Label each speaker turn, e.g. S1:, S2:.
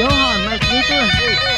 S1: Nếu hòn.